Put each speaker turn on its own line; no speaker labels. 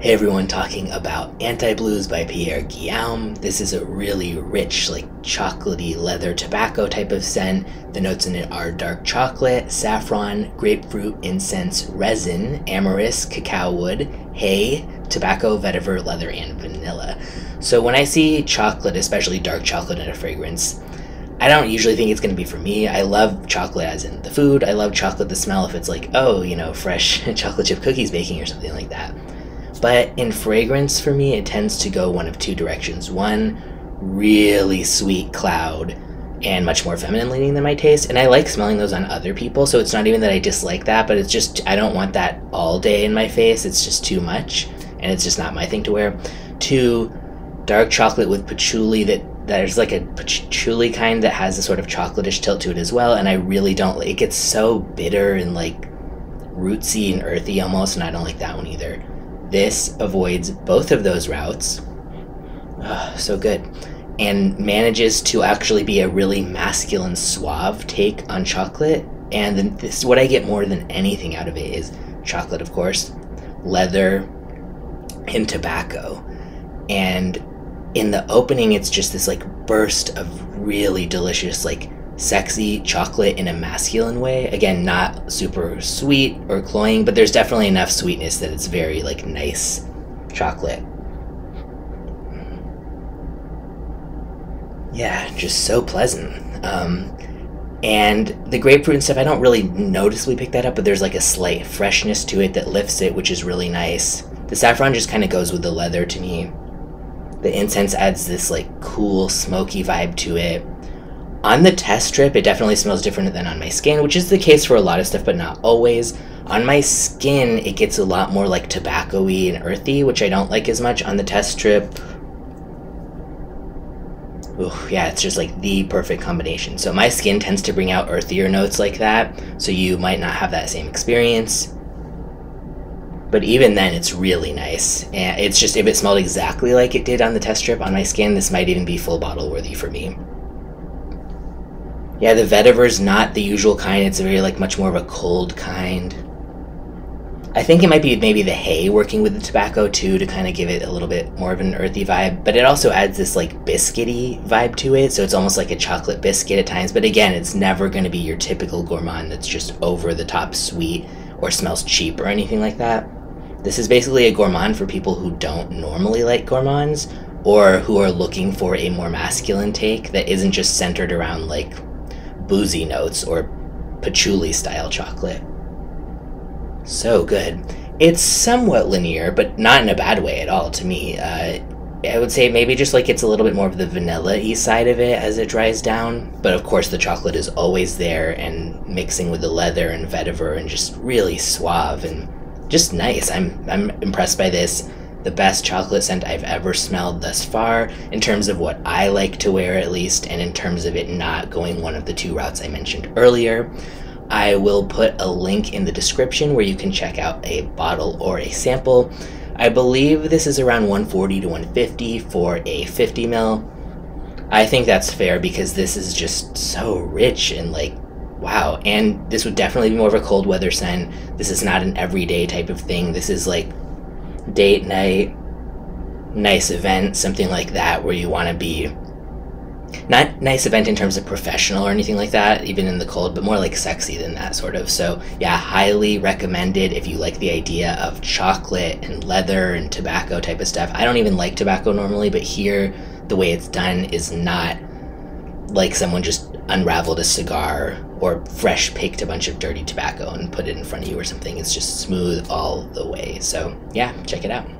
Hey everyone, talking about Anti Blues by Pierre Guillaume. This is a really rich, like chocolatey leather tobacco type of scent. The notes in it are dark chocolate, saffron, grapefruit, incense, resin, amyris, cacao wood, hay, tobacco, vetiver, leather, and vanilla. So when I see chocolate, especially dark chocolate in a fragrance, I don't usually think it's going to be for me. I love chocolate as in the food. I love chocolate the smell if it's like, oh, you know, fresh chocolate chip cookies baking or something like that. But in fragrance, for me, it tends to go one of two directions. One, really sweet cloud and much more feminine leaning than my taste. And I like smelling those on other people. So it's not even that I dislike that, but it's just, I don't want that all day in my face. It's just too much. And it's just not my thing to wear. Two, dark chocolate with patchouli that there's like a patchouli kind that has a sort of chocolatish tilt to it as well. And I really don't like it gets so bitter and like rootsy and earthy almost. And I don't like that one either. This avoids both of those routes. Oh, so good. And manages to actually be a really masculine, suave take on chocolate. And then this, what I get more than anything out of it is chocolate, of course, leather, and tobacco. And in the opening, it's just this like burst of really delicious, like sexy chocolate in a masculine way. Again, not super sweet or cloying, but there's definitely enough sweetness that it's very like nice chocolate. Yeah, just so pleasant. Um, and the grapefruit and stuff, I don't really noticeably pick that up, but there's like a slight freshness to it that lifts it, which is really nice. The saffron just kind of goes with the leather to me. The incense adds this like cool, smoky vibe to it on the test strip, it definitely smells different than on my skin, which is the case for a lot of stuff, but not always. On my skin, it gets a lot more like tobacco-y and earthy, which I don't like as much on the test strip. Ooh, yeah, it's just like the perfect combination. So my skin tends to bring out earthier notes like that, so you might not have that same experience. But even then, it's really nice. And it's just, if it smelled exactly like it did on the test strip on my skin, this might even be full bottle worthy for me. Yeah, the vetiver's not the usual kind. It's very like much more of a cold kind. I think it might be maybe the hay working with the tobacco too to kind of give it a little bit more of an earthy vibe, but it also adds this like biscuity vibe to it, so it's almost like a chocolate biscuit at times. But again, it's never going to be your typical gourmand that's just over the top sweet or smells cheap or anything like that. This is basically a gourmand for people who don't normally like gourmands or who are looking for a more masculine take that isn't just centered around like boozy notes or patchouli style chocolate. So good. It's somewhat linear, but not in a bad way at all to me. Uh, I would say maybe just like it's a little bit more of the vanilla y side of it as it dries down. But of course, the chocolate is always there and mixing with the leather and vetiver and just really suave and just nice. I'm, I'm impressed by this the best chocolate scent I've ever smelled thus far, in terms of what I like to wear at least, and in terms of it not going one of the two routes I mentioned earlier. I will put a link in the description where you can check out a bottle or a sample. I believe this is around 140 to 150 for a 50 ml. I think that's fair because this is just so rich and like wow. And this would definitely be more of a cold weather scent. This is not an everyday type of thing. This is like date night, nice event, something like that, where you want to be not nice event in terms of professional or anything like that, even in the cold, but more like sexy than that sort of. So, yeah, highly recommended if you like the idea of chocolate and leather and tobacco type of stuff. I don't even like tobacco normally, but here the way it's done is not like someone just unraveled a cigar or fresh picked a bunch of dirty tobacco and put it in front of you or something. It's just smooth all the way. So, yeah, check it out.